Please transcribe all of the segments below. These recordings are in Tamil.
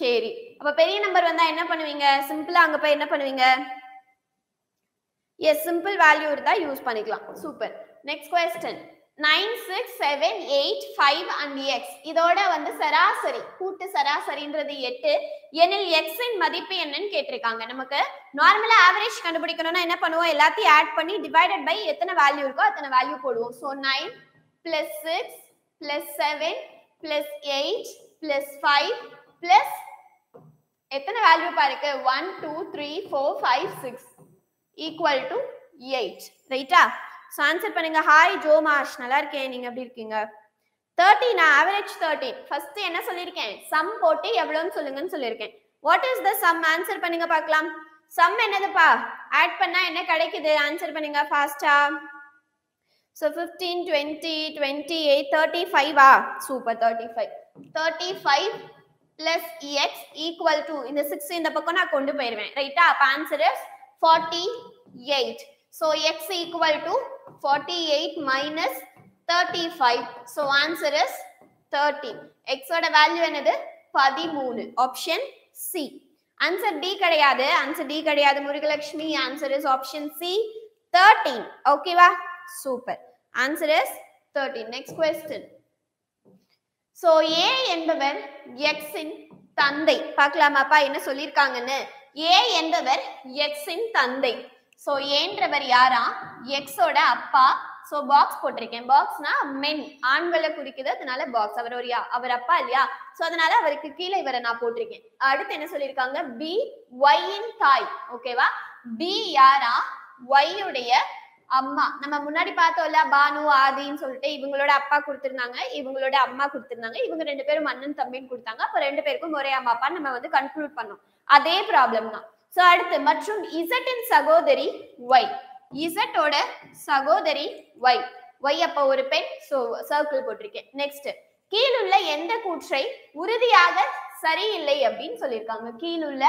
சரி. அப்ப பெரிய நம்பர் வந்தா என்ன பண்ணுவீங்க? சிம்பிளா அங்க போய் என்ன பண்ணுவீங்க? எஸ் சிம்பிள் வேல்யூ இருந்தா யூஸ் பண்ணிக்கலாம். Super next question nine six seven eight five and x இதோட வந்து சராசரி கூட்டு சராசரின்றது எட்டு. எனில் எக்ஸின் மதிப்பு என்னன்னு கேட்டிருக்காங்க. நமக்கு நார்மலா ஆவரேஜ் கண்டுபிடிக்கணும்னா என்ன பண்ணுவோம்? எல்லாத்தையும் ஆட் பண்ணி டிவைடட் பை எத்தனை வேல்யூ இருக்கோ அத்தனை வேல்யூ போடுவோம். So nine plus six plus seven plus eight plus five plus எத்தனை வேல்யூ பாருக்கு one two three four five six equal to eight ரைட்டா ஸோ ஆன்சர் பண்ணுங்க. ஹாய் ஜோ மாஷ் நல்லா இருக்கேன். நீங்க எப்படி இருக்கீங்க? தேர்ட்டீன் ஆவரேஜ் தேர்ட்டீன் ஃபர்ஸ்ட் என்ன சொல்லியிருக்கேன்? சம் போட்டு எவ்வளோன்னு சொல்லுங்கன்னு சொல்லியிருக்கேன். What is the sum answer பண்ணுங்க பார்க்கலாம். சம் என்னதுப்பா? ஆட் பண்ணா என்ன கிடைக்குது? ஆன்சர் பண்ணுங்க ஃபாஸ்டா so fifteen twenty twenty eight thirty ஃபைவா super thirty five thirty five plus x equal to இந்த சிக்ஸ் இந்த பக்கம் நான் கொண்டு போயிருவேன். ரைட்டா அப்போ answer is forty eight so x equal to forty eight minus thirty five so answer is thirty எக்ஸோட வேல்யூ என்னது? பதிமூணு. ஆப்ஷன் சி ஆன்சர் டி கிடையாது. ஆன்சர் டி கிடையாது Murugalakshmi. Answer is option C thirteen ஓகேவா super answer is thirteen next question so A என்பவர் எக்ஸின் தந்தை. பார்க்கலாமாப்பா என்ன சொல்லியிருக்காங்கன்னு ஏ என்பவர் எக்ஸின் தந்தை. சோ ஏன்றவர் யாரா? எக்ஸோட அப்பா. சோ பாக்ஸ் போட்டிருக்கேன். பாக்ஸ்னா மென் ஆண்களை குறிக்குது அதனால பாக்ஸ் அவர் ஒரு யா- அவர் அப்பா இல்லையா? சோ அதனால அவருக்கு கீழே இவரை நான் போட்டிருக்கேன். அடுத்து என்ன சொல்லியிருக்காங்க பி ஒய்யின் தாய். ஓகேவா பி யாரா? ஒய் அம்மா. நம்ம முன்னாடி பார்த்தோம்ல பானு ஆதின்னு சொல்லிட்டு இவங்களோட அப்பா கொடுத்திருந்தாங்க. இவங்களோட அம்மா கொடுத்திருந்தாங்க. இவங்க ரெண்டு பேரும் அண்ணன் தம்பின்னு கொடுத்தாங்க. அப்ப ரெண்டு பேருக்கும் ஒரே அம்மா அப்பா நம்ம வந்து கன்க்ளூட் பண்ணோம். அதே ப்ராப்ளம் தான். சோ அடுத்து மற்றும் இசட்டின் சகோதரி ஒய் இசட்டோட சகோதரி ஒய் ஒய் அப்ப ஒரு பெண் சோ சர்க்கிள் போட்டிருக்கேன். நெக்ஸ்ட் கீழுள்ள எந்த கூற்றை உறுதியாக சரியில்லை அப்படின்னு சொல்லியிருக்காங்க. கீழுள்ள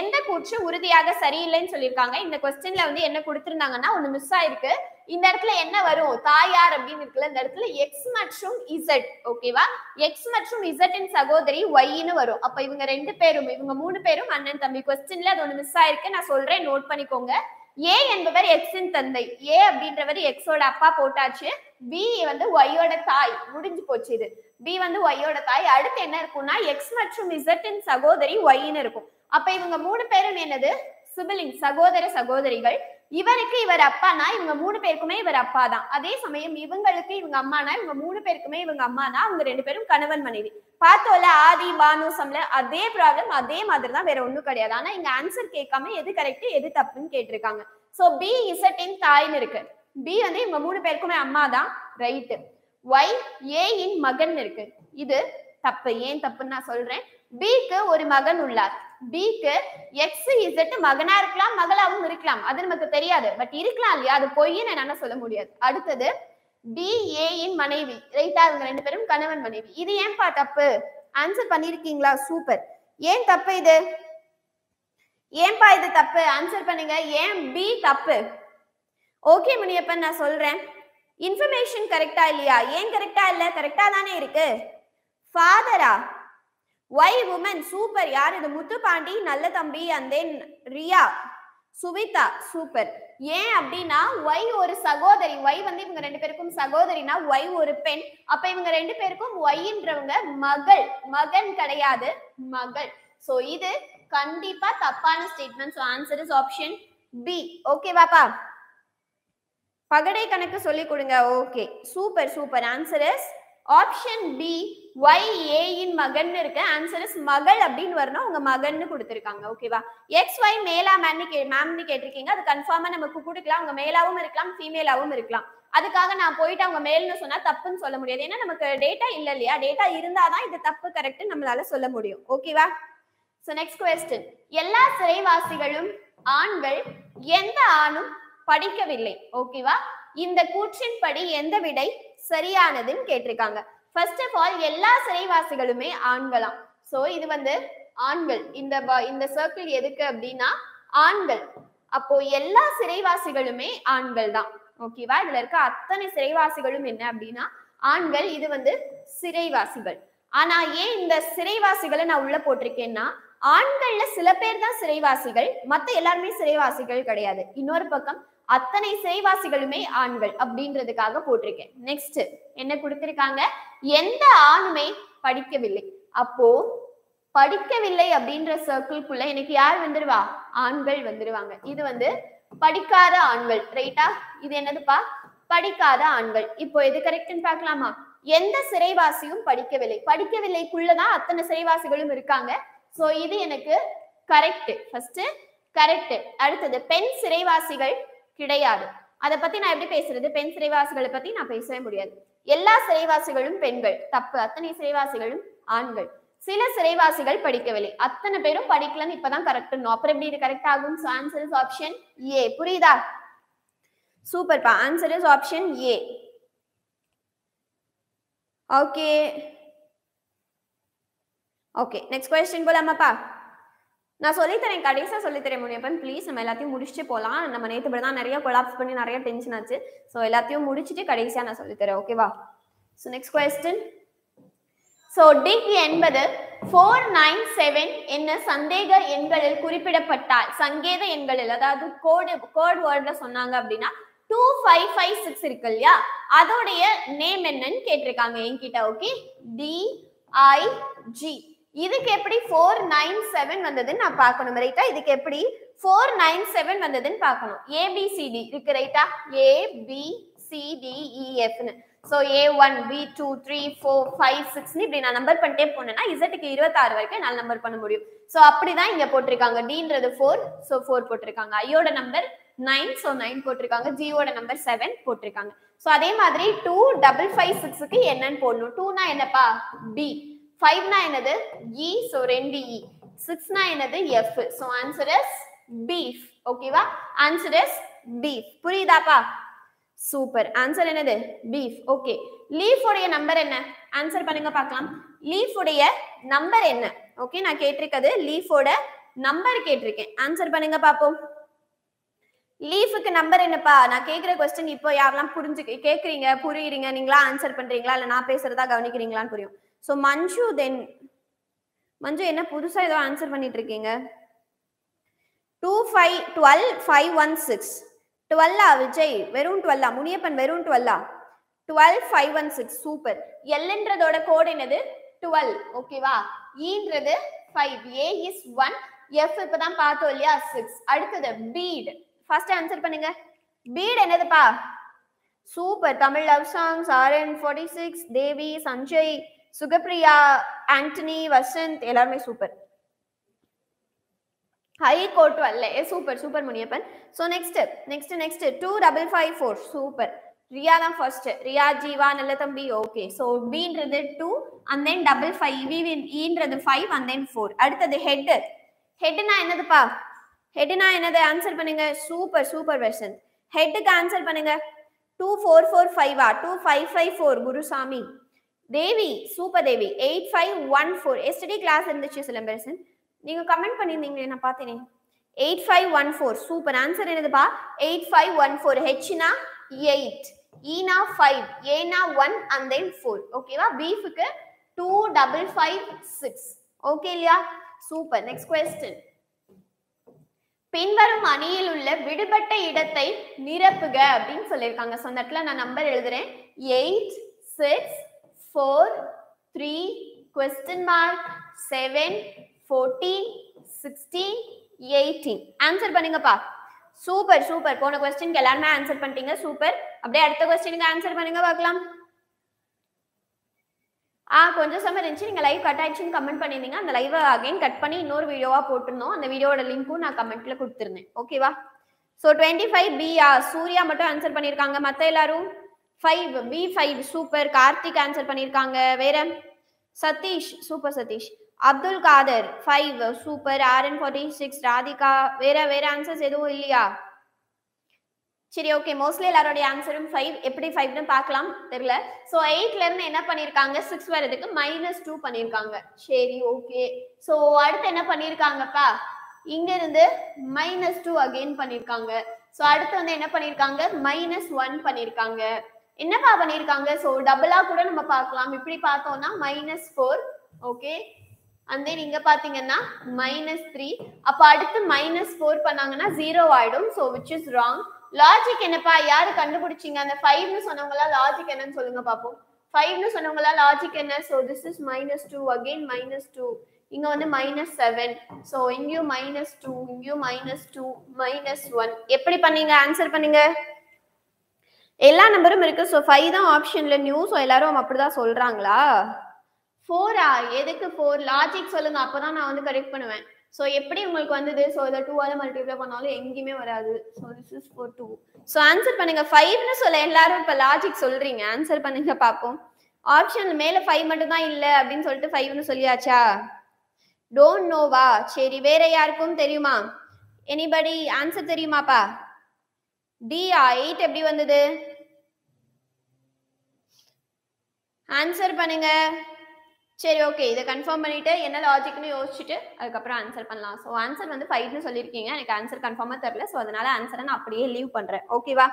எந்த கூற்று உறுதியாக சரியில்லைன்னு சொல்லியிருக்காங்க. இந்த கொஸ்டின்ல வந்து என்ன கொடுத்திருந்தாங்கன்னா ஒண்ணு மிஸ் ஆயிருக்கு. இந்த இடத்துல என்ன வரும்? தாயார் அப்படின்னு இருக்குல்ல இந்த இடத்துல எக்ஸ் மற்றும் இசட் ஓகேவா எக்ஸ் மற்றும் இசட்டின் சகோதரி ஒய்னு வரும். அப்ப இவங்க ரெண்டு பேரும் இவங்க மூணு பேரும் அண்ணன் தம்பி கொஸ்டின்ல அது ஒண்ணு மிஸ் ஆயிருக்கு. நான் சொல்றேன் நோட் பண்ணிக்கோங்க. ஏ என்பவர் எக்ஸின் தந்தை. ஏ அப்படின்றவர் எக்ஸோட அப்பா போட்டாச்சு. பி வந்து ஒய்யோட தாய். முடிஞ்சு போச்சு இது. பி வந்து ஒய்யோட தாய். அடுத்து என்ன இருக்கும்னா எக்ஸ் மற்றும் இசட்டின் சகோதரி ஒய்னு இருக்கும். அப்ப இவங்க மூணு பேரும் என்னது? சிபிலிங் சகோதர சகோதரிகள். இவருக்கு இவர் அப்பானா இவங்க மூணு பேருக்குமே இவர் அப்பா தான். அதே சமயம் இவங்களுக்கு இவங்க அம்மானா இவங்க மூணு பேருக்குமே இவங்க அம்மானா அவங்க ரெண்டு பேரும் கணவன் மனைவி. பார்த்தோம்ல ஆதி பானுசம்ல அதே ப்ராப்ளம் அதே மாதிரி தான் வேற ஒண்ணும் கிடையாது. ஆனா இங்க ஆன்சர் கேட்காம எது கரெக்ட் எது தப்புன்னு கேட்டிருக்காங்க. சோ பி இசட்டின் தாய்னு இருக்கு. பி வந்து இவங்க மூணு பேருக்குமே அம்மா தான். ரைட்டு ஒய் ஏயின் மகன் இருக்கு. இது தப்பு. ஏன் தப்புன்னு நான் சொல்றேன். பிக்கு ஒரு மகன் உள்ளார். பிக்கு எக்ஸ் இசட் மகனா இருக்கலாம் மகளாவும் இருக்கலாம். அது நமக்கு தெரியாது. பட் இருக்கலாம் இல்லையா? அது பொய்ன்னு என்னால சொல்ல முடியாது. அடுத்தது பி ஏயின் மனைவி. ரைட்டா இவங்க ரெண்டு பேரும் கணவன் மனைவி. இது ஏன்பா தப்பு? ஆன்சர் பண்ணிருக்கீங்களா? சூப்பர் ஏன் தப்பு இது? ஏன்பா இது தப்பு? ஆன்சர் பண்ணுங்க. ஏன் பி தப்பு? ஓகே முனியப்பன் நான் சொல்றேன். இன்ஃபர்மேஷன் கரெக்டா இல்லையா? ஏன் கரெக்டா இல்ல? கரெக்டா தானே இருக்கு. ஃபாதரா ஒய் உமன் சூப்பர் யார்? இது முத்துப்பாண்டி நல்ல தம்பி and then Riya Suvitha super ஏன் அப்படின்னா ஒய் ஒரு சகோதரி. ஒய் வந்து இவங்க ரெண்டு பேருக்கும் சகோதரினா ஒய் ஒரு பெண். அப்ப இவங்க ரெண்டு பேருக்கும் ஒய்ன்றவங்க மகள். மகன் கிடையாது மகள். சோ இது கண்டிப்பா தப்பான statement so answer is option B ஓகேவாப்பா பகடை கணக்கு சொல்லி கொடுங்க. Okay super super answer is option B Y ஏயின் மகன் இருக்கு. ஆன்சர் இஸ் மகள் அப்படின்னு வரணும். உங்க மகன்னு கொடுத்துருக்காங்க. ஓகேவா எக்ஸ் ஒய் மேலா மேம்னு கே மேம்னு கேட்டிருக்கீங்க. அது கன்ஃபார்மா நமக்கு கொடுக்கலாம். அவங்க மேலாவும் இருக்கலாம் ஃபீமேலாவும் இருக்கலாம். அதுக்காக நான் போயிட்டு அவங்க மேல்னு சொன்னா தப்புன்னு சொல்ல முடியாது. ஏன்னா நமக்கு டேட்டா இல்ல இல்லையா? டேட்டா இருந்தாதான் இது தப்பு கரெக்ட் நம்மளால சொல்ல முடியும். ஓகேவா சோ நெக்ஸ்ட் கொஸ்டின் எல்லா சிறைவாசிகளும் ஆண்கள் எந்த ஆணும் படிக்கவில்லை? ஓகேவா இந்த கூற்றின்படி எந்த விடை சரியானதுன்னு கேட்டிருக்காங்க. ஃபர்ஸ்ட் ஆஃப் ஆல் எல்லா சிறைவாசிகளுமே ஆண்களாம். சோ இது வந்து ஆண்கள். இந்த இந்த சர்க்கிள் எதுக்கு அப்படின்னா ஆண்கள். அப்போ எல்லா சிறைவாசிகளுமே ஆண்கள் தான். ஓகேவா இதுல இருக்க அத்தனை சிறைவாசிகளும் என்ன அப்படின்னா ஆண்கள். இது வந்து சிறைவாசிகள். ஆனா ஏன் இந்த சிறைவாசிகளை நான் உள்ள போட்டிருக்கேன்னா ஆண்கள்ல சில பேர் தான் சிறைவாசிகள் மத்த எல்லாருமே சிறைவாசிகள் கிடையாது. இன்னொரு பக்கம் அத்தனை சிறைவாசிகளுமே ஆண்கள் அப்படின்றதுக்காக போட்டிருக்கேன். நெக்ஸ்ட் என்ன கொடுத்திருக்காங்க? எந்த ஆணுமே படிக்கவில்லை. அப்போ படிக்கவில்லை அப்படின்ற சர்க்கிள்குள்ள எனக்கு யார் வந்துருவா? ஆண்கள் வந்துருவாங்க. இது வந்து படிக்காத ஆண்கள் ரைட்டா இது என்னதுப்பா? படிக்காத ஆண்கள். இப்போ எது கரெக்ட்னு பார்க்கலாமா? எந்த சிறைவாசியும் படிக்கவில்லை. படிக்கவில்லைக்குள்ளதான் அத்தனை சிறைவாசிகளும் இருக்காங்க. சோ இது எனக்கு கரெக்ட் ஃபர்ஸ்ட் கரெக்ட் அடுத்தது பெண் சிறைவாசிகள் கிடையாது. அதை பத்தி நான் எப்படி பேசுறது? பெண் சிறைவாசிகளை பத்தி நான் பேசவே முடியாது. எல்லா சிறைவாசிகளும் பெண்கள். தப்பு. அத்தனை சிறைவாசிகளும் ஆண்கள். சில சிறைவாசிகள் படிக்கவில்லை. அத்தனை பேரும் படிக்கலன்னு இப்பதான் கரெக்ட் அப்புறம் எப்படி இது கரெக்ட் ஆகும்? So answer is option A புரியுதா? சூப்பர்ப்பா answer is option A okay okay next question போலாமாப்பா? நான் சொல்லித்தரேன் கடைசியாக சொல்லித்தரேன் முனியப்பன். ப்ளீஸ் நம்ம எல்லாத்தையும் முடிச்சுட்டு போகலாம் நம்ம நேற்று இப்படி தான் நிறைய கொலாப்ஸ் பண்ணி நிறைய டென்ஷன் ஆச்சு. ஸோ எல்லாத்தையும் முடிச்சுட்டு கடைசியாக நான் சொல்லித்தரேன் ஓகேவா so next question so dig என்பது ஃபோர் நைன் செவன் என்ன சந்தேக எண்களில் குறிப்பிடப்பட்டால் சங்கேத எண்களில் அதாவது கோடு கோட் வேர்ட்ல சொன்னாங்க அப்படின்னா டூ ஃபைவ் ஃபைவ் சிக்ஸ் இருக்கு இல்லையா? அதோடைய நேம் என்னன்னு கேட்டிருக்காங்க என்கிட்ட ஓகே டி ஐ ஜி இதுக்கு எப்படி ஃபோர் நைன் செவன் வந்ததுன்னு நான் பார்க்கணும். ரைட்டா இதுக்கு எப்படி ஃபோர் நைன் செவன் வந்ததுன்னு பார்க்கணும். ஏபிசிடி இருக்கு ரைட்டா A B சிடிஇஎஃப்னு so A one B two three four five சிக்ஸ்னு இப்படி நான் நம்பர் பண்ணிட்டே போனேன்னா இசட்டுக்கு இருபத்தாறு வரைக்கும் என்னால் நம்பர் பண்ண முடியும். ஸோ அப்படிதான் இங்கே போட்டிருக்காங்க. டீன்றது ஃபோர் ஸோ ஃபோர் போட்டிருக்காங்க. ஐயோட நம்பர் நைன் ஸோ நைன் போட்டிருக்காங்க. ஜியோட நம்பர் செவன் போட்டிருக்காங்க. ஸோ அதே மாதிரி டூ டபுள் ஃபைவ் சிக்ஸுக்கு என்னன்னு போடணும். டூனா என்னப்பா? பி ஃபைவ்னா என்னது? E, இ ஸோ ரெண்டு e. இ சிக்ஸ்னா என்னது? F so answer is beef ஓகேவா ஆன்சர் இஸ் பீஃப் புரியுதாப்பா? சூப்பர் ஆன்சர் என்னது? பீஃப் ஓகே லீஃப் உடைய நம்பர் என்ன? ஆன்சர் பண்ணுங்க பார்க்கலாம். லீஃப் உடைய நம்பர் என்ன? ஓகே நான் கேட்டிருக்கிறது லீஃபோட நம்பர் கேட்டிருக்கேன். ஆன்சர் பண்ணுங்க பார்ப்போம். லீஃபுக்கு நம்பர் என்னப்பா? நான் கேட்குற கொஸ்டின் இப்போ யாரெல்லாம் புரிஞ்சு கேட்குறீங்க புரியுறீங்க நீங்களா ஆன்சர் பண்றீங்களா? இல்லை நான் பேசுறதா கவனிக்கிறீங்களான்னு புரியும். ஸோ மஞ்சு தென் மஞ்சு என்ன புதுசா ஏதோ ஆன்சர் பண்ணிட்டு இருக்கீங்க two five twelve five one six டுவெல்லா Vijay? வெறும் டுவெல்லா முனியப்பன் வெறும் டுவெல்லா twelve five one six super எல்ன்றதோட code என்னது? டுவெல் ஓகேவா ஈன்றது five A is one F இப்பதான் பார்த்தோம் இல்லையா? சிக்ஸ் அடுத்தது பீட் ஃபர்ஸ்ட் ஆன்சர் பண்ணுங்க. பீட் என்னதுப்பா? Super Tamil love songs R N forty six Devi Sanjay Sugapriya Antony Vasanth எல்லாருமே சூப்பர் ஹை கோட் வரல super super Muniyappan. So next next next two double five four super Riya தான் ஃபர்ஸ்ட் ரியா ஜீவா நல்ல தம்பி okay so பீன்றது two and then double five V ஈன்றது five and then four அடுத்தது ஹெட் ஹெட்னா என்னதுப்பா? ஹெட்னா என்னது? ஆன்சர் பண்ணுங்க. சூப்பர் சூப்பர் வெர்ஷன் ஹெட்டுக்கு ஆன்சர் பண்ணுங்க. Two four four ஃபைவா two five five four Gurusamy. Devi super Devi eight five one four S T D class இருந்துச்சு சிலம்பரசன் நீங்க கமெண்ட் பண்ணியிருந்தீங்களே நான் பார்த்தேனே. Eight five one four super answer என்னதுப்பா? எயிட் ஃபைவ் ஒன் ஃபோர் ஹெச்னா எயிட் ஈனா ஃபைவ் ஏனா ஒன் அண்ட் தென் ஃபோர் ஓகேவா பீஃபுக்கு two double five six okay இல்லையா? சூப்பர் நெக்ஸ்ட் கொஸ்டின் பின்வரும் அணியில் உள்ள விடுபட்ட இடத்தை நிரப்புக அப்படின்னு சொல்லியிருக்காங்க. ஸோ அந்த இடத்துல நான் நம்பர் எழுதுறேன். Eight six four three question mark, seven fourteen sixteen eighteen answer பண்ணுங்கப்பா. சூப்பர் சூப்பர் போன கொஸ்டினுக்கு எல்லாருமே ஆன்சர் பண்ணிட்டீங்க. சூப்பர் அப்படியே அடுத்த கொஸ்டினுக்கு ஆன்சர் பண்ணுங்க பார்க்கலாம். ஆ கொஞ்சம் சமயம் இருந்துச்சு. நீங்கள் லைவ் கட் ஆயிடுச்சுன்னு கமெண்ட் பண்ணியிருந்தீங்க அந்த லைவை அகைன் கட் பண்ணி இன்னொரு வீடியோவாக போட்டிருந்தோம். அந்த வீடியோட லிங்க்கும் நான் கமெண்ட்ல கொடுத்துருந்தேன். ஓகேவா so twenty five Piya Surya மட்டும் ஆன்சர் பண்ணியிருக்காங்க மற்ற எல்லாரும்? Five B five super Karthik answer பண்ணியிருக்காங்க வேற? Sathish super Sathish. Abdul Khader five super R N forty six Radhika. வேற வேற ஆன்சர்ஸ் எதுவும் இல்லையா? சரி ஓகே மோஸ்ட்லி எல்லாரோடைய ஆன்சரும் ஃபைவ் எப்படி ஃபைவ்னு பார்க்கலாம். தெரியல. ஸோ எயிட்ல இருந்து என்ன பண்ணியிருக்காங்க சிக்ஸ் வரதுக்கு மைனஸ் டூ பண்ணியிருக்காங்க சரி ஓகே ஸோ அடுத்து என்ன பண்ணியிருக்காங்கப்பா இங்க இருந்து மைனஸ் டூ அகெயின் பண்ணியிருக்காங்க ஸோ அடுத்து வந்து என்ன பண்ணியிருக்காங்க மைனஸ் ஒன் பண்ணியிருக்காங்க என்னப்பா பண்ணியிருக்காங்க ஸோ டபுளா கூட நம்ம பார்க்கலாம். இப்படி பார்த்தோம்னா minus four okay and then இங்க பாத்தீங்கன்னா மைனஸ் த்ரீ அப்ப அடுத்து மைனஸ் ஃபோர் பண்ணாங்கன்னா ஜீரோ ஆயிடும். So which is wrong logic என்னப்பா? யாரு கண்டுபிடிச்சீங்க? அந்த ஃபைவ்னு சொன்னவங்களா லாஜிக் என்னன்னு சொல்லுங்க பாப்போம். ஃபைவ்னு சொன்னவங்களா லாஜிக் என்ன? So this is minus two again minus two இங்க வந்து மைனஸ் செவன் ஸோ இங்கேயும் மைனஸ் டூ இங்கேயும் மைனஸ் டூ மைனஸ் ஒன் எப்படி பண்ணீங்க? ஆன்சர் பண்ணுங்க. எல்லா நம்பரும் இருக்கு. ஸோ ஃபைவ் தான் ஆப்ஷன்ல நியூ ஸோ எல்லாரும் அப்படிதான் சொல்றாங்களா? ஃபோரா எதுக்கு ஃபோர் லாஜிக் சொல்லுங்க. அப்பதான் நான் வந்து கரெக்ட் பண்ணுவேன். ஸோ எப்படி உங்களுக்கு வந்தது? ஸோ இதை டூவால மல்டிப்ளை பண்ணாலும் எங்கேயுமே வராது. So this is four two so answer பண்ணுங்க. ஃபைவ்னு சொல்ல எல்லாரும் இப்போ லாஜிக் சொல்றீங்க. ஆன்சர் பண்ணுங்க பார்ப்போம் ஆப்ஷன் மேல ஃபைவ் மட்டும் தான் இல்லை அப்படின்னு சொல்லிட்டு ஃபைவ்னு சொல்லியாச்சா? டோன்ட் நோவா சரி வேற யாருக்கும் தெரியுமா? எனிபடி ஆன்சர் தெரியுமாப்பா? டியா எயிட் எப்படி வந்தது? ஆன்சர் பண்ணுங்க. சரி ஓகே இதை கன்ஃபார்ம் பண்ணிட்டு என்ன லாஜிக்னு யோசிச்சுட்டு அதுக்கப்புறம் ஆன்சர் பண்ணலாம். ஸோ ஆன்சர் வந்து ஃபைவ்னு சொல்லியிருக்கீங்க. எனக்கு ஆன்சர் கன்ஃபார்மாக தெரில ஸோ அதனால ஆன்சரை நான் அப்படியே லீவ் பண்ணுறேன் ஓகேவா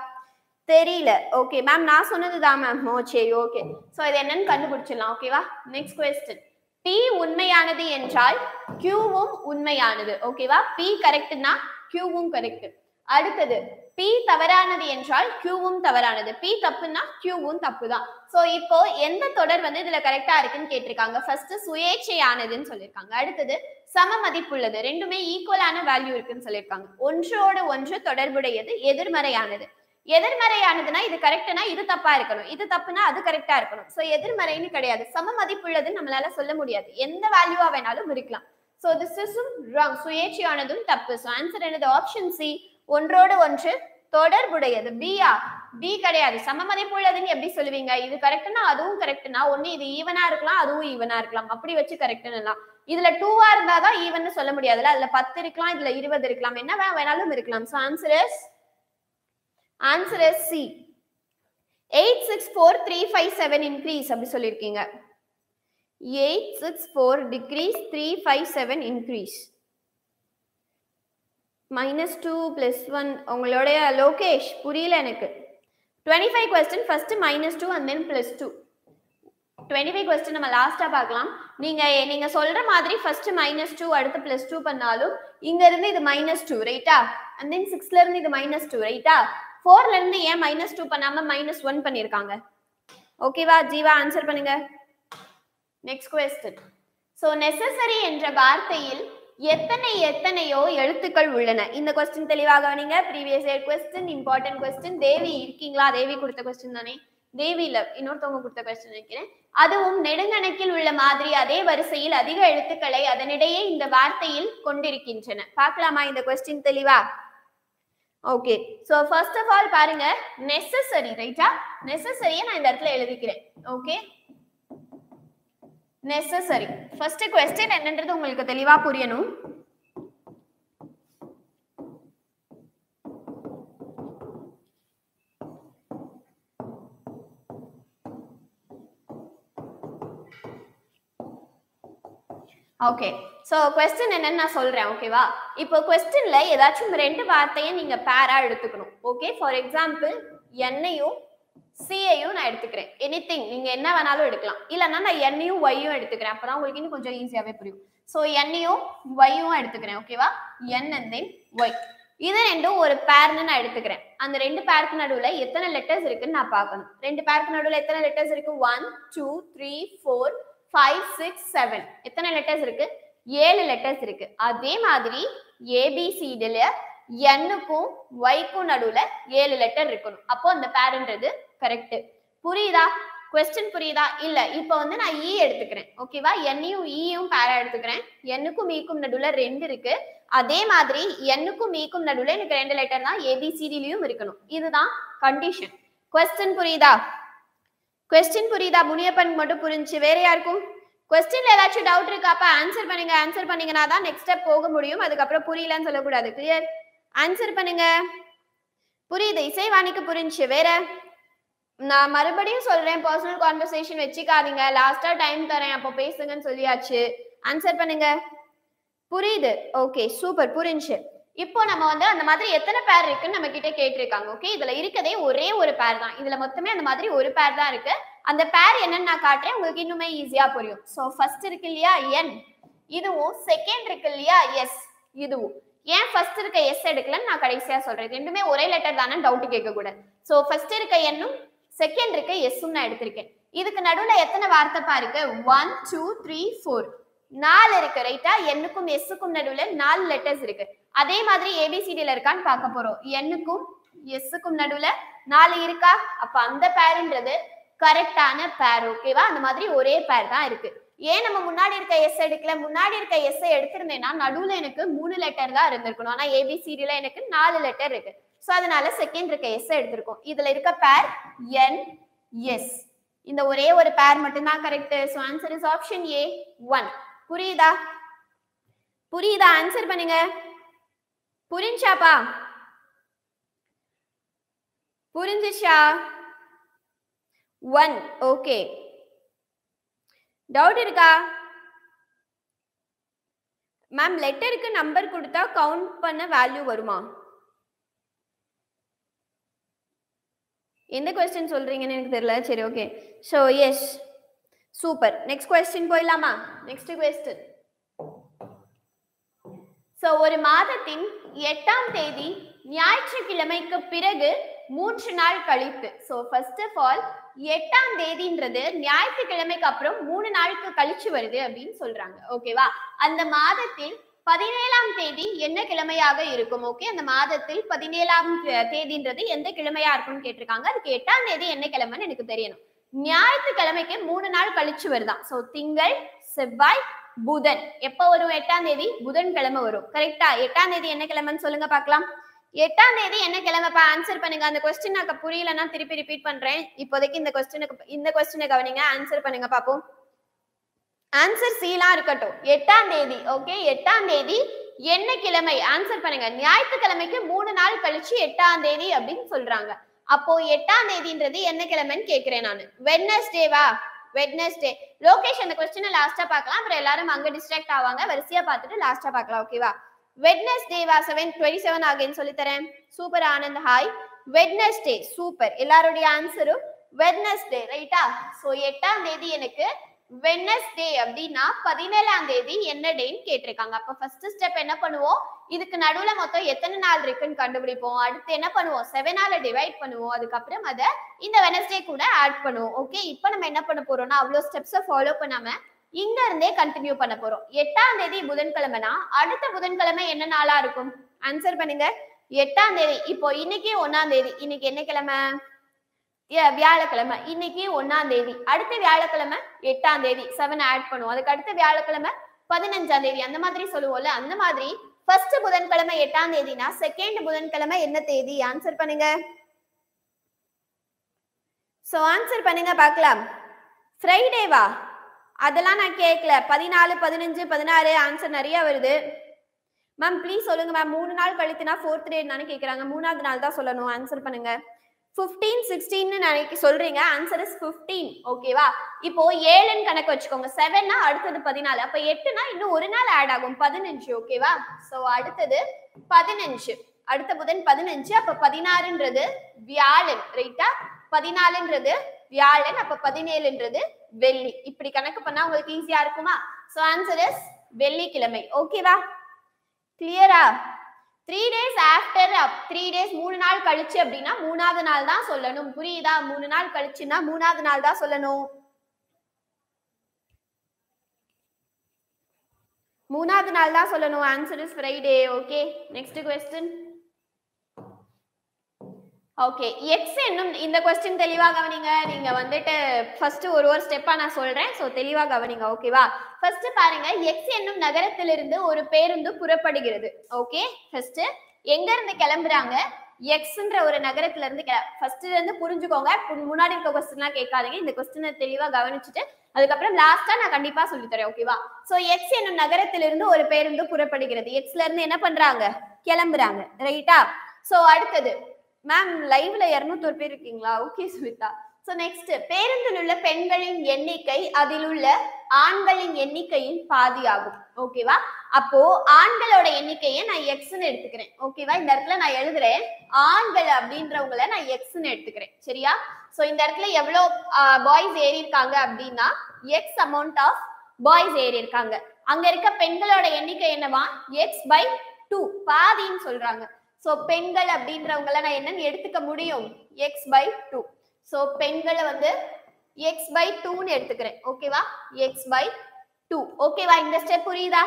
தெரியல. ஓகே மேம் நான் சொன்னது தான் மேம் ஓ சரி ஓகே ஸோ இது என்னன்னு கண்டுபிடிச்சிடலாம். ஓகேவா நெக்ஸ்ட் கொஸ்டின் பி உண்மையானது என்றால் கியூவும் உண்மையானது. ஓகேவா பி கரெக்ட்னா கியூவும் கரெக்ட் அடுத்தது பி தவறானது என்றால் கியூவும் தவறானது. பி தப்புன்னா கியூவும் தப்பு தான் சோ இப்போ எந்த தொடர் வந்து இதுல கரெக்டா இருக்குன்னு கேட்டிருக்காங்க? ஃபர்ஸ்ட் சுயேட்சையானதுன்னு சொல்லியிருக்காங்க. அடுத்தது சம மதிப்புள்ளது ரெண்டுமே ஈக்குவலான வேல்யூ இருக்குன்னு சொல்லியிருக்காங்க. ஒன்றோடு ஒன்று தொடர்புடையது எதிர்மறையானது. எதிர்மறையானதுன்னா இது கரெக்ட்னா இது தப்பா இருக்கணும். இது தப்புனா அது கரெக்டா இருக்கணும். சோ எதிர்மறைன்னு கிடையாது. சம மதிப்புள்ளதுன்னு நம்மளால சொல்ல முடியாது. எந்த வேல்யூவா வேணாலும் இருக்கலாம். சோ திஸ் இஸ் ராங் சுயேட்சையானதும் தப்பு. ஸோ ஆன்சர் என்னது? ஆப்ஷன் சி ஒன்றோடு ஒன்று தொடர்புடையது. பியா பி கிடையாது. சம எப்படி சொல்லுவீங்க? இது கரெக்ட்னா அதுவும் கரெக்ட்னா ஒண்ணு இது ஈவனா இருக்கலாம் அதுவும் ஈவனா இருக்கலாம். அப்படி வச்சு கரெக்ட்னுலாம் இதுல டூவா இருந்தாதான் ஈவன் சொல்ல முடியாதுல்ல அதுல பத்து இருக்கலாம் இதுல இருபது இருக்கலாம். என்ன வேணாலும் இருக்கலாம். So answer is answer is C eight six four three five seven increase அப்படி சொல்லியிருக்கீங்க. Eight six four decrease three five seven increase minus two plus one உங்களுடைய லோகேஷ் புரியல எனக்கு. Twenty five question first minus two and then plus two twenty five question நம்ம லாஸ்ட்டாக பார்க்கலாம். நீங்கள் நீங்கள் சொல்கிற மாதிரி ஃபர்ஸ்ட் மைனஸ் டூ அடுத்து ப்ளஸ் டூ பண்ணாலும் இங்கேருந்து இது மைனஸ் டூ ரைட்டா அண்ட் தென் சிக்ஸ்லேருந்து இது மைனஸ் டூ ரைட்டா ஃபோர்லேருந்து ஏன் மைனஸ் டூ பண்ணாமல் மைனஸ் ஒன் பண்ணியிருக்காங்க ஓகேவா ஜீவா ஆன்சர் பண்ணுங்க. நெக்ஸ்ட் கொஸ்டின் ஸோ நெசசரி என்ற வார்த்தையில் எத்தனை எத்தனையோ எழுத்துக்கள் உள்ளன. இந்த கொஸ்டின் தெளிவாக கவனிங்க. Previous year question important question Devi இருக்கீங்களா? தேவி கொடுத்த கொஸ்டின் தானே? தேவி இல்ல இன்னொருத்தவங்க கொடுத்த கொஸ்டின் நினைக்கிறேன் அதுவும் நெடுங்கணக்கில் உள்ள மாதிரி அதே வரிசையில் அதிக எழுத்துக்களை அதனிடையே இந்த வார்த்தையில் கொண்டிருக்கின்றன. பார்க்கலாமா இந்த கொஸ்டின் தெளிவா? Okay so first of all பாருங்க. நெசசரி ரைட்டா நெசசரியை நான் இந்த இடத்துல எழுதிக்கிறேன். ஓகே நெசசரி ஃபர்ஸ்ட் கொஸ்டின் என்னன்றது உங்களுக்கு தெளிவா புரியணும். ஓகே சோ கொஸ்டின் என்னன்னு நான் சொல்றேன் ஓகேவா இப்போ கொஸ்டின்ல ஏதாச்சும் ரெண்டு வார்த்தையை நீங்க பேரா எடுத்துக்கணும். ஓகே ஃபார் எக்ஸாம்பிள் என்னையும் சிஐயும் நான் எடுத்துக்கிறேன். எனி திங் நீங்க என்ன வேணாலும் எடுக்கலாம். இல்லைன்னா நான் என்னையும் ஒய்யும் எடுத்துக்கிறேன். அப்பதான் உங்களுக்கு இன்னும் கொஞ்சம் ஈஸியாவே புரியும். ஸோ என்னையும் ஒய்யும் எடுத்துக்கிறேன் ஓகேவா என் அண்ட் தென் ஒய் இது ரெண்டும் ஒரு பேர்னு நான் எடுத்துக்கிறேன். அந்த ரெண்டு பேருக்கு நடுவில் எத்தனை லெட்டர்ஸ் இருக்குன்னு நான் பார்க்கணும். ரெண்டு பேருக்கு நடுவில் எத்தனை லெட்டர்ஸ் இருக்கு? One two three four five six seven எத்தனை லெட்டர்ஸ் இருக்கு? ஏழு லெட்டர்ஸ் இருக்கு. அதே மாதிரி ஏபிசிடில எண்ணுக்கும் ஒய்க்கும் நடுவில் ஏழு லெட்டர் இருக்கணும். அப்போ அந்த பேருன்றது கரெக்ட் புரியுதா? கொஸ்டின் புரியுதா? இல்ல இப்போ வந்து நான் இ எடுத்துக்கிறேன். ஓகேவா என்னையும் ஈயும் e பேரா எடுத்துக்கிறேன். என்னுக்கும் ஈக்கும் e நடுவுல ரெண்டு இருக்கு. அதே மாதிரி என்னுக்கும் ஈக்கும் நடுவுல எனக்கு ரெண்டு லெட்டர் தான் ஏபிசிடிலையும் இருக்கணும். இதுதான் கண்டிஷன் கொஸ்டின் புரியுதா? கொஸ்டின் புரியுதா? முனியப்பன் மட்டும் புரிஞ்சு. வேற யாருக்கும்? கொஸ்டின்ல ஏதாச்சும் டவுட் இருக்காப்பா ஆன்சர் பண்ணுங்க. ஆன்சர் பண்ணீங்கன்னா தான் நெக்ஸ்ட் ஸ்டெப் போக முடியும். அதுக்கப்புறம் புரியலன்னு சொல்லக்கூடாது. கிளியர் ஆன்சர் பண்ணுங்க. புரியுது. இசைவாணிக்கு புரிஞ்சு. வேற? நான் மறுபடியும் சொல்றேன் பர்சனல் கான்வர்சேஷன் வச்சுக்காதீங்க. லாஸ்டா டைம் தரேன் அப்போ பேசுங்கன்னு சொல்லியாச்சு. ஆன்சர் பண்ணுங்க. புரியுது? ஓகே சூப்பர் புரிஞ்சு. இப்போ நம்ம வந்து அந்த மாதிரி எத்தனை பேர் இருக்குன்னு நம்ம கிட்ட கேட்டிருக்காங்க ஓகே இதுல இருக்கதே ஒரே ஒரு பேர் தான். இதுல மொத்தமே அந்த மாதிரி ஒரு பேர் தான் இருக்கு. அந்த பேர் என்னன்னு நான் காட்டுறேன் உங்களுக்கு இன்னுமே ஈஸியா புரியும். சோ ஃபர்ஸ்ட் இருக்கு இல்லையா? என் இதுவும் செகண்ட் இருக்கு இல்லையா? எஸ் இதுவும். ஏன் ஃபர்ஸ்ட் இருக்க எஸ் எடுக்கலன்னு நான் கடைசியா சொல்றேன். ரெண்டுமே ஒரே லெட்டர் தானே டவுட் கேட்க கூடாது சோ ஃபர்ஸ்ட் இருக்க எண்ணும் செகண்ட் இருக்கு எஸ்ஸும் நான் எடுத்திருக்கேன். இதுக்கு நடுவுல எத்தனை வார்த்தைப்பா இருக்கு ஒன் டூ த்ரீ ஃபோர் நாலு இருக்கு ரைட்டா என்னுக்கும் எஸ்ஸுக்கும் நடுவுல நாலு லெட்டர்ஸ் இருக்கு. அதே மாதிரி ஏபிசிடியில இருக்கான்னு பார்க்க போறோம். என்னுக்கும் எஸ்ஸுக்கும் நடுவுல நாலு இருக்கா? அப்ப அந்த பேருன்றது கரெக்டான பேர் ஓகேவா அந்த மாதிரி ஒரே பேர் தான் இருக்கு. ஏன் நம்ம முன்னாடி இருக்க எஸ் எடுக்கல? முன்னாடி இருக்க எஸ்ஐ எடுத்திருந்தேன்னா நடுவுல எனக்கு மூணு லெட்டர் தான் இருந்திருக்கணும். ஆனா ஏபிசிடில எனக்கு நாலு லெட்டர் இருக்கு. சோ அதனால செகண்ட் இருக்க எஸ் எடுத்திருக்கோம். இதுல இருக்க பேர் என் எஸ் இந்த ஒரே ஒரு பேர் மட்டும்தான் correct so answer is option A one புரியுதா? புரியுதா? ஆன்சர் பண்ணுங்க. புரிஞ்சாப்பா? புரிஞ்சுச்சா? ஒன் ஓகே டவுட் இருக்கா? மேம் லெட்டருக்கு நம்பர் கொடுத்தா கவுண்ட் பண்ண வேல்யூ வருமா? எந்த கொஸ்டின் சொல்றீங்கன்னு எனக்கு தெரியல. சரி okay so yes super next question போயிடலாமா? நெக்ஸ்ட் கொஸ்டின் ஸோ ஒரு மாதத்தின் எட்டாம் தேதி ஞாயிற்றுக்கிழமைக்கு பிறகு மூன்று நாள் கழித்து. ஸோ ஃபர்ஸ்ட் ஆஃப் ஆல் எட்டாம் தேதின்றது ஞாயிற்றுக்கிழமைக்கு அப்புறம் மூணு நாளுக்கு கழிச்சு வருது அப்படின்னு சொல்றாங்க. ஓகேவா அந்த மாதத்தில் பதினேழாம் தேதி என்ன கிழமையாக இருக்கும்? ஓகே அந்த மாதத்தில் பதினேழாம் தேதின்றது எந்த கிழமையா இருக்கும்னு கேட்டிருக்காங்க. அதுக்கு எட்டாம் தேதி என்ன கிழமைன்னு எனக்கு தெரியணும். ஞாயிற்றுக்கிழமைக்கு மூணு நாள் கழிச்சு வருதான். சோ திங்கள் செவ்வாய் புதன். எப்ப வரும் எட்டாம் தேதி? புதன் கிழமை வரும் கரெக்டா எட்டாம் தேதி என்ன கிழமைன்னு சொல்லுங்க பார்க்கலாம். எட்டாம் தேதி என்ன கிழமைப்பா? ஆன்சர் பண்ணுங்க. அந்த கொஸ்டின் நான் புரியலன்னா திருப்பி ரிப்பீட் பண்றேன். இப்போதைக்கு இந்த கொஸ்டினுக்கு இந்த கொஸ்டினை கவனிங்க. ஆன்சர் பண்ணுங்க பாப்போம். ஆன்சர் சீலா இருக்கட்டும். எட்டாம் தேதி ஓகே எட்டாம் தேதி என்ன கிழமை? ஆன்சர் பண்ணுங்க. ஞாயிற்றுக்கிழமைக்கு மூணு நாள் கழிச்சு எட்டாம் தேதி அப்படின்னு சொல்றாங்க. அப்போ எட்டாம் தேதின்றது என்ன கிழமைன்னு கேக்குறேன் நான். வெட்னஸ்டேவா வெட்னஸ்டே லோகேஷ் அந்த கொஸ்டினை லாஸ்டா பார்க்கலாம். அப்புறம் எல்லாரும் அங்க டிஸ்ட்ராக்ட் ஆவாங்க. வரிசையா பார்த்துட்டு லாஸ்டா பார்க்கலாம் ஓகேவா வெட்னஸ்டே செவன் டுவெண்ட்டி செவன் ஆகுன்னு சொல்லி தரேன் super Anand hi Wednesday super எல்லாருடைய ஆன்சரும் வெட்னஸ்டே ரைட்டா சோ எட்டாம் தேதி எனக்கு வெட்னஸ்டே அப்படின்னா பதினேழாம் தேதி என்ன டேன்னு கேட்டிருக்காங்க. அப்ப ஃபர்ஸ்ட் ஸ்டெப் என்ன பண்ணுவோம்? இதுக்கு நடுவுல மொத்தம் எத்தனை நாள் இருக்குன்னு கண்டுபிடிப்போம். அடுத்து என்ன பண்ணுவோம்? செவனால டிவைட் பண்ணுவோம். அதுக்கப்புறம் அதை இந்த வெனஸ்டே கூட ஆட் பண்ணுவோம். ஓகே இப்போ நம்ம என்ன பண்ண போறோம்னா அவ்வளவு ஸ்டெப்ஸை ஃபாலோ பண்ணாம இங்க இருந்தே கண்டினியூ பண்ண போறோம். எட்டாம் தேதி புதன்கிழமைனா அடுத்த புதன்கிழமை என்ன நாளா இருக்கும்? ஆன்சர் பண்ணுங்க. எட்டாம் தேதி. இப்போ இன்னைக்கு ஒன்னாம் தேதி. இன்னைக்கு என்ன கிழமை? வியாழக்கிழமை. இன்னைக்கு ஒன்னாம் தேதி. அடுத்த வியாழக்கிழமை எட்டாம் தேதி. செவன் ஆட் பண்ணுவோம். அதுக்கு அடுத்த வியாழக்கிழமை பதினஞ்சாம் தேதி. அந்த மாதிரி சொல்லுவோம்ல. அந்த மாதிரி ஃபர்ஸ்ட் புதன்கிழமை எட்டாம் தேதினா செகண்ட் புதன்கிழமை என்ன தேதி? ஆன்சர் பண்ணுங்க. சோ ஆன்சர் பண்ணுங்க பார்க்கலாம். ஃப்ரைடேவா அதெல்லாம் நான் கேட்கல பதினாலு பதினஞ்சு பதினாறு ஆன்சர் நிறைய வருது. மேம் ப்ளீஸ் சொல்லுங்க மேம் மூணு நாள் கழித்துனா ஃபோர்த் டே தானே கேட்குறாங்க மூணாவது நாள் தான் சொல்லணும். ஆன்சர் பண்ணுங்க. ஃபிஃப்டீன் சிக்ஸ்டீன்னு நினைக்க சொல்றீங்க. ஆன்சர் இஸ் ஃபிஃப்டீன் ஓகேவா இப்போ ஏழுன்னு கணக்கு வச்சுக்கோங்க. செவன்னா அடுத்தது பதினாலு. அப்ப எட்டுனா இன்னும் ஒரு நாள் ஆட் ஆகும். பதினஞ்சு. ஓகேவா ஸோ அடுத்தது பதினஞ்சு. அடுத்த புதன் பதினஞ்சு. அப்ப பதினாறுன்றது வியாழன். ரைட்டா பதினாலுன்றது வியாழன் அப்ப பதினேழுன்றது வெள்ளி. இப்படி கணக்கு பண்ணா உங்களுக்கு ஈஸியா இருக்குமா? சோ ஆன்சர் இஸ் வெள்ளிக்கிழமை. ஓகேவா கிளியரா three days after three days மூணு நாள் கழிச்சு அப்படின்னா மூணாவது நாள் தான் சொல்லணும். புரியுதா? மூணு நாள் கழிச்சுன்னா மூணாவது நாள் தான் சொல்லணும். மூணாவது நாள் தான் சொல்லணும். Answer is Friday okay next question okay X என்னும் இந்த கொஸ்டின் தெளிவா கவனிங்க. நீங்க வந்துட்டு ஃபர்ஸ்ட் ஒரு ஒரு ஸ்டெப்பா நான் சொல்றேன். சோ தெளிவா கவனிங்க ஓகேவா ஃபர்ஸ்ட் பாருங்க எக்ஸ் என்னும் நகரத்திலிருந்து ஒரு பேருந்து புறப்படுகிறது. ஓகே ஃபர்ஸ்ட் எங்க இருந்து கிளம்புறாங்க எக்ஸ்ன்ற ஒரு நகரத்துல இருந்து ஃபர்ஸ்ட்ல இருந்து புரிஞ்சுக்கோங்க. முன்னாடி இருக்க கொஸ்டின்லாம் கேட்காதீங்க. இந்த கொஸ்டினை தெளிவா கவனிச்சுட்டு அதுக்கப்புறம் லாஸ்டா நான் கண்டிப்பா சொல்லி தரேன் ஓகேவா சோ எக்ஸ் என்னும் நகரத்திலிருந்து ஒரு பேருந்து புறப்படுகிறது. எக்ஸ்ல இருந்து என்ன பண்றாங்க? கிளம்புறாங்க. ரைட்டா சோ அடுத்தது மேம் லைவ்ல இருநூத்தொரு பேர் இருக்கீங்களா? ஓகே சுமிதா. ஸோ நெக்ஸ்ட் பேருந்தில் உள்ள பெண்களின் எண்ணிக்கை அதில் உள்ள ஆண்களின் எண்ணிக்கையின் பாதி ஆகும் ஓகேவா அப்போ ஆண்களோட எண்ணிக்கையை நான் எக்ஸ்ன்னு எடுத்துக்கிறேன். ஓகேவா இந்த இடத்துல நான் எழுதுறேன் ஆண்கள் அப்படின்றவங்கள நான் எக்ஸ்ன்னு எடுத்துக்கிறேன். சரியா? ஸோ இந்த இடத்துல எவ்வளோ பாய்ஸ் ஏறி இருக்காங்க அப்படின்னா எக்ஸ் அமௌண்ட் ஆஃப் பாய்ஸ் ஏறி இருக்காங்க அங்க இருக்க பெண்களோட எண்ணிக்கை என்னவா? எக்ஸ் பை டூ பாதின்னு சொல்றாங்க. சோ பெண்கள் அப்படின்றவங்கள நான் என்னன்னு எடுத்துக்க முடியும்? எக்ஸ் பை டூ சோ பெண்களை வந்து எக்ஸ் பை டூன்னு எடுத்துக்கிறேன். ஓகேவா எக்ஸ் பை டூ ஓகேவா இந்த ஸ்டெப் புரியுதா?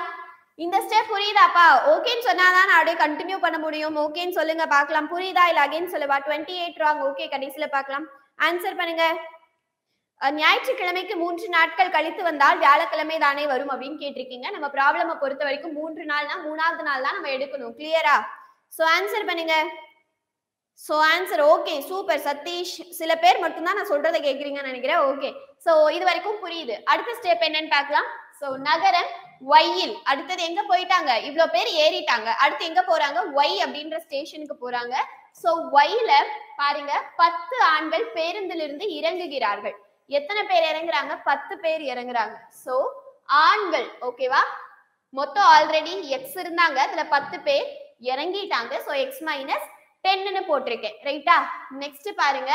இந்த ஸ்டெப் புரியுதாப்பா ஓகேன்னு சொன்னாதான் நான் அப்படியே கண்டினியூ பண்ண முடியும். ஓகேன்னு சொல்லுங்க பார்க்கலாம். புரியுதா? இல்ல அகைன் சொல்லுவா? டுவெண்ட்டி எயிட் ராங் ஓகே கடைசியில பார்க்கலாம். ஆன்சர் பண்ணுங்க. ஞாயிற்றுக்கிழமைக்கு மூன்று நாட்கள் கழித்து வந்தால் வியாழக்கிழமை தானே வரும் அப்படின்னு கேட்டிருக்கீங்க. நம்ம ப்ராப்ளமை பொறுத்த வரைக்கும் மூன்று நாள்னா மூணாவது நாள் தான் நம்ம எடுக்கணும். கிளியரா சோ ஆன்சர் பண்ணுங்க. So answer okay super Sathish சில பேர் மட்டும்தான் நான் சொல்றதை கேக்குறீங்கன்னு நினைக்கிறேன். ஓகே சோ இது வரைக்கும் புரியுது. அடுத்த ஸ்டெப் என்னன்னு பார்க்கலாம். சோ நகரம் ஒய்யில் அடுத்தது எங்க போயிட்டாங்க? இவ்வளோ பேர் ஏறிட்டாங்க. அடுத்து எங்க போறாங்க? ஒய் அப்படின்ற ஸ்டேஷனுக்கு போறாங்க. சோ ஒய்ல பாருங்க பத்து ஆண்கள் பேருந்திலிருந்து இறங்குகிறார்கள். எத்தனை பேர் இறங்குறாங்க? பத்து பேர் இறங்குறாங்க. சோ ஆண்கள் ஓகேவா மொத்தம் ஆல்ரெடி எக்ஸ் இருந்தாங்க. அதுல பத்து பேர் இறங்கிட்டாங்க. சோ எக்ஸ் மைனஸ் டென்னு போட்டிருக்கேன். ரைட்டா நெக்ஸ்ட் பாருங்க.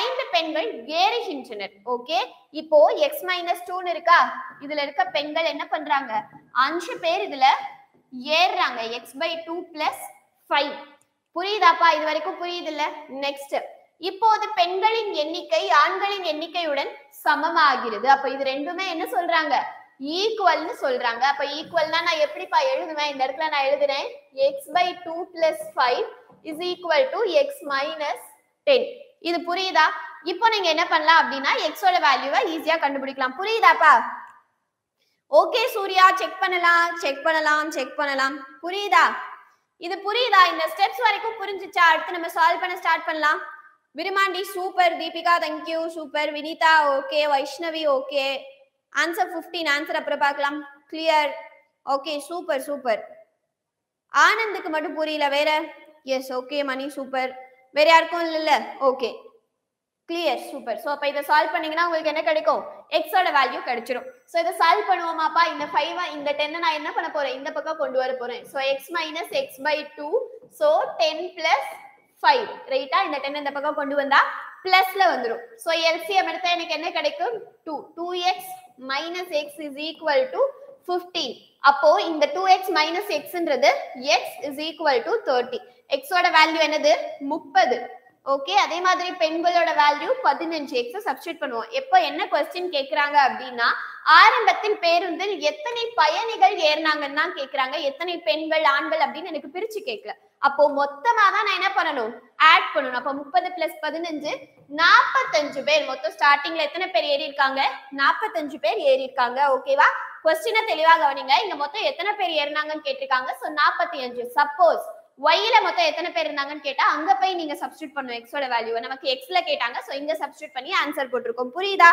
ஐந்து பெண்கள் ஏறுகின்றனர். ஓகே இப்போ எக்ஸ் மைனஸ் டூன்னு இருக்கா? இதுல இருக்க பெண்கள் என்ன பண்றாங்க? அஞ்சு பேர் இதுல ஏறுறாங்க. X by two plus five புரியுதாப்பா? இது வரைக்கும் புரியுது இல்ல நெக்ஸ்ட் இப்போது பெண்களின் எண்ணிக்கை ஆண்களின் எண்ணிக்கையுடன் சமமாகிறது. அப்ப இது ரெண்டுமே என்ன சொல்றாங்க? ஈக்குவல்னு சொல்றாங்க. அப்ப ஈக்குவல்னா நான் எப்படிப்பா எழுதுவேன்? இந்த இடத்துல நான் எழுதுறேன். X by two plus five is equal to X minus ten இது புரியுதா? இப்போ நீங்க என்ன பண்ணலாம் அப்படின்னா எக்ஸோட வேல்யூவை ஈஸியா கண்டுபிடிக்கலாம். புரியுதாப்பா? ஓகே சூர்யா செக் பண்ணலாம். செக் பண்ணலாம். செக் பண்ணலாம். புரியுதா? இது புரியுதா? இந்த ஸ்டெப்ஸ் வரைக்கும் புரிஞ்சிச்சா? அடுத்து நம்ம சால்வ் பண்ண ஸ்டார்ட் பண்ணலாம். Virumandi super Deepika thank you super Vinitha okay Vaishnavi okay answer 15 answer அப்புறம் பார்க்கலாம். கிளியர் ஓகே சூப்பர் சூப்பர் ஆனந்துக்கு மட்டும் புரியல வேற? எஸ் ஓகே மணி சூப்பர் வேற யாருக்கும் இல்லைல்ல ஓகே கிளியர் சூப்பர் ஸோ அப்போ இதை சால்வ் பண்ணீங்கன்னா உங்களுக்கு என்ன கிடைக்கும்? எக்ஸோட வேல்யூ கிடைச்சிரும். ஸோ இதை சால்வ் பண்ணுவோமாப்பா? இந்த ஃபைவா இந்த டென்னை நான் என்ன பண்ண போறேன்? இந்த பக்கம் கொண்டு வர போறேன். So X minus X by two so ten plus five ரைட்டா இந்த டென் இந்த பக்கம் கொண்டு வந்தா பிளஸ்ல வந்துடும் ஸோ எல்சிஎம் எடுத்தா எனக்கு என்ன கிடைக்கும்? Two two X minus X is equal to fifteen அப்போ இந்த two X minus எக்ஸ்ன்றது X is equal to thirty எக்ஸோட வேல்யூ என்னது? முப்பது. ஓகே அதே மாதிரி பெண்களோட வேல்யூ பதினஞ்சு. எக்ஸ் சப்ஸ்டியூட் பண்ணுவோம். எப்போ என்ன கொஸ்டின் கேக்குறாங்க அப்படின்னா ஆரம்பத்தில் பேருந்தில் எத்தனை பயணிகள் ஏறினாங்கன்னு தான் கேக்குறாங்க. எத்தனை பெண்கள் ஆண்கள் அப்படின்னு எனக்கு பிரிச்சு கேட்கல அப்போ மொத்தமா தான் நான் என்ன பண்ணணும்? ஆட் பண்ணணும். அப்போ முப்பது பிளஸ் பதினஞ்சு நாற்பத்தஞ்சு பேர். மொத்தம் ஸ்டார்டிங்ல எத்தனை பேர் ஏறி இருக்காங்க நாற்பத்தஞ்சு பேர் ஏறி இருக்காங்க ஓகேவா கொஸ்டினை தெளிவாக கவனிங்க. இங்க மொத்தம் எத்தனை பேர் ஏறினாங்கன்னு கேட்டிருக்காங்க. சோ நாற்பத்தி அஞ்சு. சப்போஸ் ஒய்ல மொத்தம் எத்தனை பேர் இருந்தாங்கன்னு கேட்டா அங்க போய் நீங்க சப்ஸ்டியூட் பண்ணும் எக்ஸோட வேல்யூ நமக்கு எக்ஸ்ல கேட்டாங்க சோ இங்க சப்ஸ்டியூட் பண்ணி ஆன்சர் போட்டிருக்கோம். புரியுதா?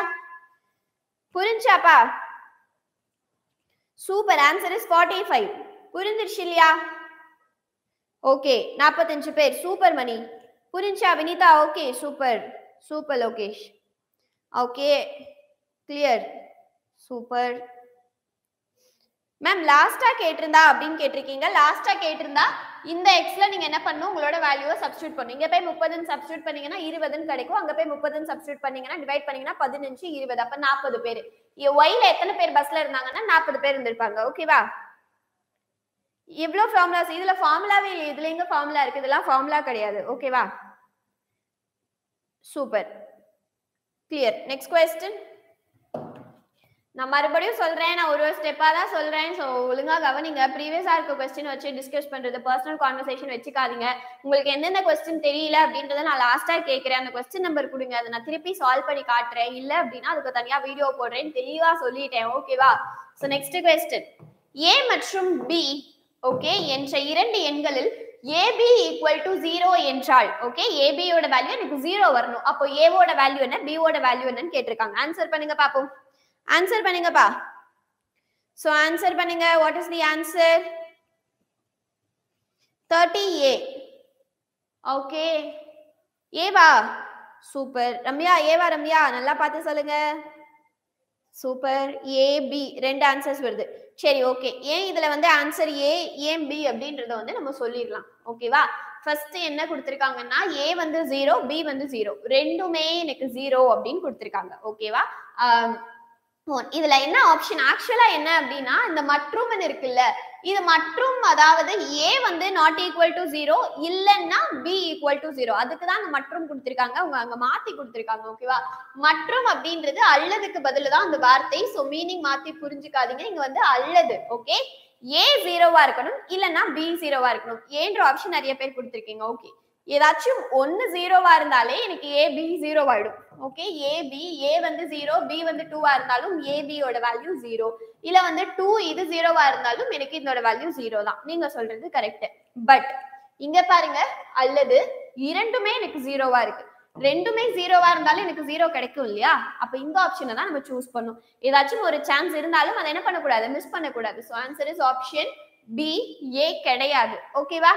புரிஞ்சாப்பா? Super answer is forty five புரிஞ்சிருச்சு இல்லையா? ஓகே நாற்பத்தஞ்சு பேர். சூப்பர் மணி. புரிஞ்சா Vinitha? Okay super super Lokesh. Okay clear super ma'am லாஸ்ட்டாக கேட்டிருந்தா அப்படின்னு கேட்டிருக்கீங்க. லாஸ்ட்டாக கேட்டிருந்தா இந்த எக்ஸில் நீங்கள் என்ன பண்ணணும்? உங்களோட வேல்யூவை சப்ஸ்டியூட் பண்ணும் இங்கே போய் முப்பதுன்னு சப்ஸ்டியூட் பண்ணீங்கன்னா இருபதுன்னு கிடைக்கும். அங்கே போய் முப்பதுன்னு சப்ஸ்டியூட் பண்ணீங்கன்னா டிவைட் பண்ணீங்கன்னா பதினஞ்சு இருபது அப்போ நாற்பது பேர். ஒயில் எத்தனை பேர் பஸ்ஸில் இருந்தாங்கன்னா நாற்பது பேர் இருந்திருப்பாங்க. ஓகேவா இவ்வளோ ஃபார்முலாஸ் இதில் ஃபார்முலாவே இல்லை இதுல எங்க ஃபார்முலா இருக்கு? இதெல்லாம் ஃபார்முலா கிடையாது. ஓகேவா சூப்பர் கிளியர் நெக்ஸ்ட் கொஸ்டின் நான் மறுபடியும் சொல்றேன் நான் ஒரு ஒரு ஸ்டெப்பா தான் சொல்றேன். ஸோ ஒழுங்காக கவனிங்க. ப்ரீவியஸா இருக்க கொஸ்டின் வச்சு டிஸ்கஸ் பண்றது பர்சனல் கான்வர்சேஷன் வச்சுக்காதீங்க. உங்களுக்கு எந்தெந்த கொஸ்டின் தெரியல அப்படின்றத நான் லாஸ்டா கேட்கிறேன் அந்த கொஸ்டின் நம்பர் கொடுங்க. அதை நான் திருப்பி சால்வ் பண்ணி காட்டுறேன். இல்ல அப்படின்னா அதுக்கு தனியா வீடியோ போடுறேன் தெளிவா சொல்லிட்டேன். ஓகேவா ஸோ நெக்ஸ்ட் கொஸ்டின் ஏ மற்றும் பி ஓகே என்ற இரண்டு எண்களில் A B equal to zero என்றால் ஓகே ஏபியோட வேல்யூ எனக்கு ஜீரோ வரணும். அப்போ ஏவோட வேல்யூ என்ன? பியோட வேல்யூ என்னன்னு கேட்டிருக்காங்க. ஆன்சர் பண்ணுங்க பாப்போம். ஆன்சர் பண்ணுங்கப்பா ஸோ ஆன்சர் பண்ணுங்க. What is the answer thirty A okay Eva super Ramya ஏவா ரம்யா? நல்லா பார்த்து சொல்லுங்க. சூப்பர் ஏ பி ரெண்டு ஆன்சர்ஸ் வருது. சரி ஓகே ஏன் இதுல வந்து ஆன்சர் ஏ ஏன் பி அப்படின்றத வந்து நம்ம சொல்லிடலாம். ஓகேவா ஃபர்ஸ்ட் என்ன கொடுத்துருக்காங்கன்னா ஏ வந்து ஜீரோ பி வந்து ஜீரோ ரெண்டுமே எனக்கு ஜீரோ அப்படின்னு கொடுத்துருக்காங்க. ஓகேவா um, இதுல என்ன ஆப்ஷன் ஆக்சுவலா என்ன அப்படின்னா இந்த மற்றும் இருக்குல்ல இது மற்றும் அதாவது ஏ வந்து நாட் ஈக்குவல் டு ஜீரோ இல்லைன்னா பி ஈக்குவல் டு ஜீரோ அதுக்கு தான் அந்த மற்றும் கொடுத்துருக்காங்க. அவங்க அங்க மாத்தி கொடுத்துருக்காங்க ஓகேவா மற்றும் அப்படின்றது அல்லதுக்கு பதிலு தான் அந்த வார்த்தை. சோ மீனிங் மாத்தி புரிஞ்சுக்காதீங்க. இங்க வந்து அல்லது ஓகே ஏ ஜீரோவா இருக்கணும் இல்லைன்னா பி ஜீரோவா இருக்கணும். ஏன்ற ஆப்ஷன் நிறைய பேர் கொடுத்துருக்கீங்க ஓகே ஏதாச்சும் ஒன்னு ஜீரோவா இருந்தாலே எனக்கு ஏ பி ஆயிடும். ஓகே ஏ பி ஏ வந்து ஜீரோ பி வந்து டூவா இருந்தாலும் ஏபியோட வேல்யூ ஜீரோ இல்ல வந்து டூ இது ஜீரோவா இருந்தாலும் எனக்கு இதோட வேல்யூ ஜீரோ தான். நீங்க சொல்றது கரெக்ட் பட் இங்க பாருங்க அல்லது இரண்டுமே எனக்கு ஜீரோவா இருக்கு. ரெண்டுமே ஜீரோவா இருந்தாலும் எனக்கு ஜீரோ கிடைக்கும் இல்லையா? அப்ப இந்த ஆப்ஷனை தான் நம்ம சூஸ் பண்ணும் ஏதாச்சும் ஒரு சான்ஸ் இருந்தாலும் அதை என்ன பண்ணக்கூடாது? மிஸ் பண்ணக்கூடாது. So answer is option B A கிடையாது. ஓகேவா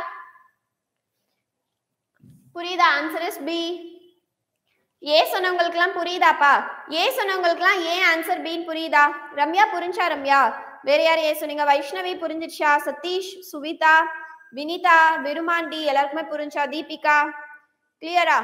புரியுதா? ஆன்சர் இஸ் பி ஏ சொன்னவங்களுக்குலாம் புரியுதாப்பா? ஏ சொன்னவங்களுக்குலாம் ஏன் ஆன்சர் பின்னு புரியுதா? ரம்யா புரிஞ்சா ரம்யா? வேற யார் ஏ சொன்னீங்க? வைஷ்ணவி புரிஞ்சிருச்சா? சதீஷ் சுவிதா வினிதா விருமாண்டி எல்லாருக்குமே புரிஞ்சா? தீபிகா. கிளியரா